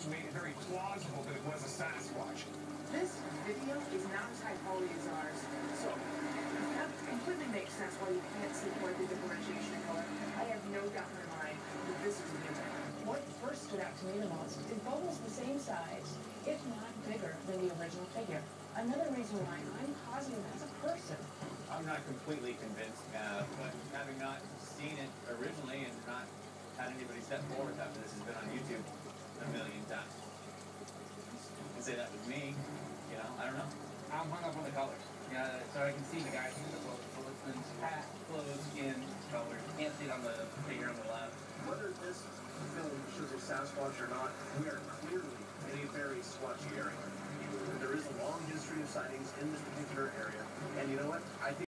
which made it very plausible that it was a Sasquatch. This video is not as high quality as ours, so that completely makes sense why you can't see quite the differentiation in color. I have no doubt in my mind that this is the image. What first stood out to me the most is Bobo's the same size, if not bigger, than the original figure. Another reason why I'm positive as a person. I'm not completely convinced, uh, but having not seen it originally and not had anybody step forward after this has been on YouTube a million times. You can say that with me, you know, I don't know. I'm hung up on the colors. Yeah, so I can see the guys in the boat, so it's been hat, clothes, skin, colors. Can't see it on the figure on the left. Whether this film shows a Sasquatch or not, we are clearly in a very squatchy area. There is a long history of sightings in this particular area, and you know what? I think